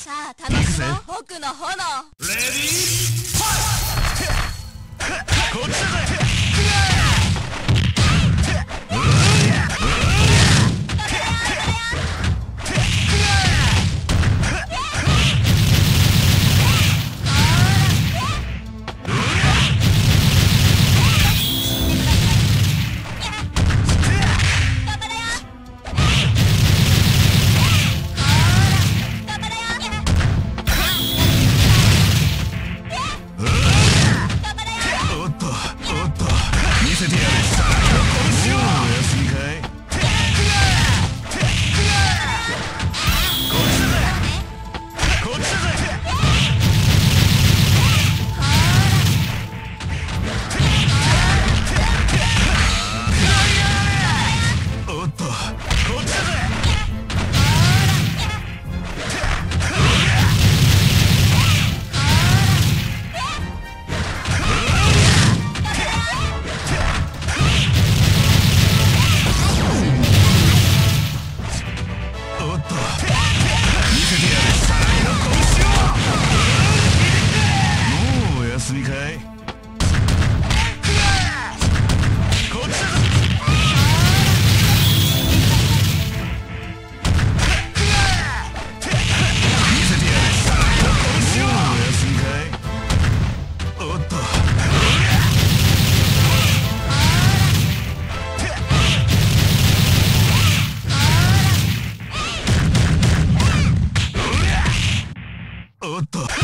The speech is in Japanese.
さあ楽しもう。僕の炎。レディーファイト。こっちだぜ dear. っと